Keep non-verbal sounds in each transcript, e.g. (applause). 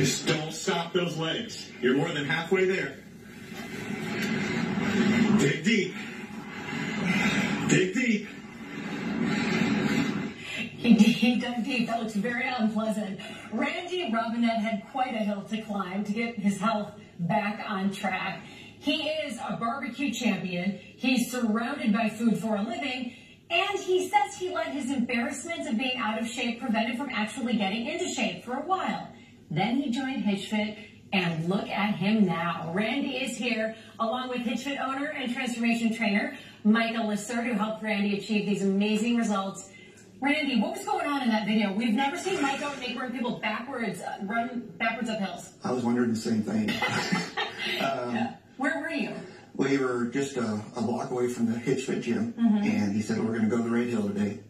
Just don't stop those legs. You're more than halfway there. Dig deep. Dig deep. He, he dug deep. That looks very unpleasant. Randy Robinette had quite a hill to climb to get his health back on track. He is a barbecue champion. He's surrounded by food for a living. And he says he let his embarrassment of being out of shape prevent him from actually getting into shape for a while. Then he joined HitchFit, and look at him now. Randy is here, along with HitchFit owner and transformation trainer Micah LaCerte, who helped Randy achieve these amazing results. Randy, what was going on in that video? We've never seen Micah make run people backwards, uh, run backwards up hills. I was wondering the same thing. (laughs) um, Where were you? We were just a, a block away from the HitchFit gym, mm-hmm. and he said, We're going to go to the Red Hill today.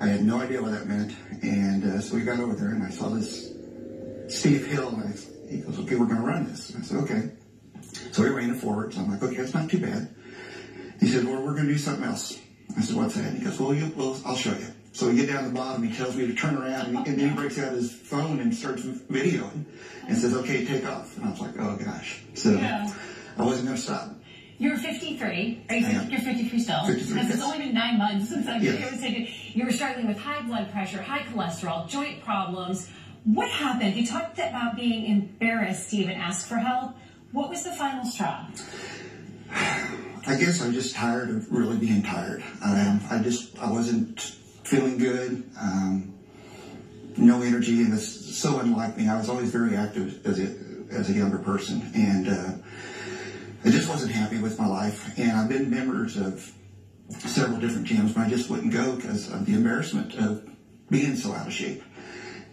I had no idea what that meant, and uh, so we got over there, and I saw this steep hill, and I, he goes, Okay, we're going to run this. And I said, Okay. So we ran it forward, so I'm like, Okay, it's not too bad. He said, Well, we're going to do something else. I said, What's that? He goes, Well, you, well I'll show you. So we get down to the bottom, he tells me to turn around, and, and then he breaks out his phone and starts videoing and says, Okay, take off. And I was like, Oh gosh. So yeah. I wasn't going to stop. You're 53. Are you, you're 53 still? 53. Because it's only been nine months since I've yes. was saying you were struggling with high blood pressure, high cholesterol, joint problems. What happened? You talked about being embarrassed to even ask for help. What was the final straw? I guess I'm just tired of really being tired. Um, I just I wasn't feeling good. Um, no energy, and it's so unlike me. I was always very active as a as a younger person, and uh, I just wasn't happy with my life. And I've been members of several different gyms, but I just wouldn't go because of the embarrassment of being so out of shape.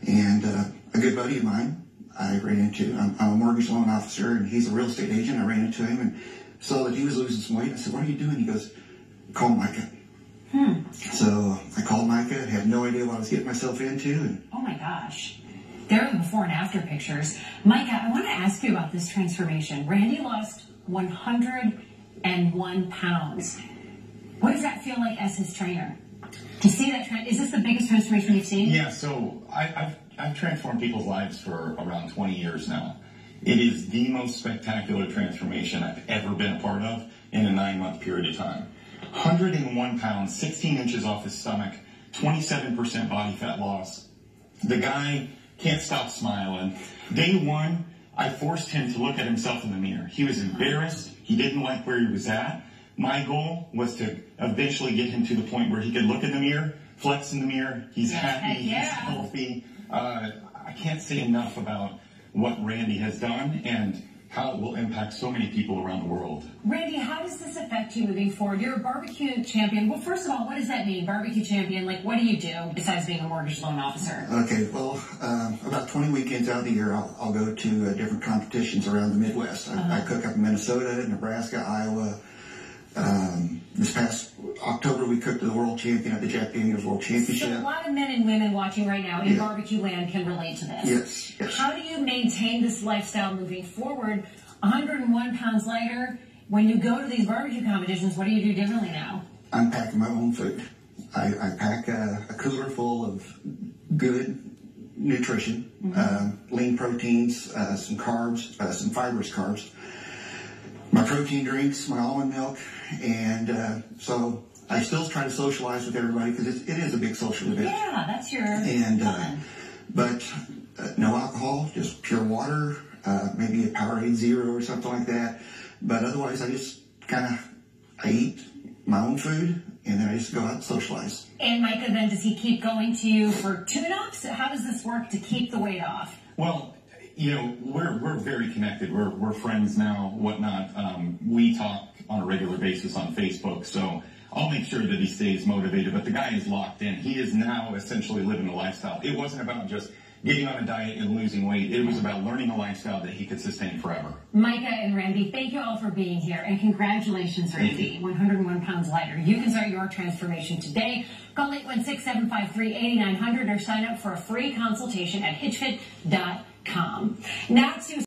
And uh, a good buddy of mine, I ran into, I'm, I'm, a mortgage loan officer and he's a real estate agent. I ran into him and saw that he was losing some weight. I said, what are you doing? He goes, call Micah. Hmm. So I called Micah, had no idea what I was getting myself into. And, oh my gosh. There are the before and after pictures. Micah, I want to ask you about this transformation. Randy lost 101 pounds. What does that feel like as his trainer? To see that, tra- is this the biggest transformation you've seen? Yeah, so I, have I've transformed people's lives for around 20 years now. It is the most spectacular transformation I've ever been a part of in a nine month period of time. 101 pounds, 16 inches off his stomach, 27% body fat loss. The guy can't stop smiling. Day one, I forced him to look at himself in the mirror. He was embarrassed. He didn't like where he was at. My goal was to eventually get him to the point where he could look in the mirror, flex in the mirror. He's happy. Yeah. He's healthy. Uh, I can't say enough about what Randy has done and how it will impact so many people around the world. Randy, how does this affect you moving forward? You're a barbecue champion. Well, first of all, what does that mean, barbecue champion? Like, what do you do besides being a mortgage loan officer? Okay, well, um, about 20 weekends out of the year, I'll, I'll go to uh, different competitions around the Midwest. I, uh-huh. I cook up in Minnesota, Nebraska, Iowa. Um, this past October, we cooked the world champion at the Jack Daniels World Championship. So a lot of men and women watching right now in yeah. barbecue land can relate to this. Yes, yes. How do you maintain this lifestyle moving forward? 101 pounds lighter. When you go to these barbecue competitions, what do you do differently now? I'm packing my own food. I, I pack a, a, cooler full of good nutrition, mm-hmm. uh, lean proteins, uh, some carbs, uh, some fibrous carbs, my protein drinks, my almond milk, and uh, so I still try to socialize with everybody because it is a big social event. Yeah, that's your and uh, but uh, no alcohol, just pure water, uh, maybe a Powerade Zero or something like that. But otherwise, I just kind of I eat my own food and then I just go out and socialize. And Micah, then does he keep going to you for tune-ups? How does this work to keep the weight off? Well, you know, we're we're very connected. We're we're friends now, whatnot. Um, we talk on a regular basis on Facebook, so I'll make sure that he stays motivated. But the guy is locked in. He is now essentially living the lifestyle. It wasn't about just getting on a diet and losing weight. It was about learning a lifestyle that he could sustain forever. Micah and Randy, thank you all for being here. And congratulations, Randy. 101 pounds lighter. You can start your transformation today. Call 816-753-8900 or sign up for a free consultation at hitchfit.com. Now to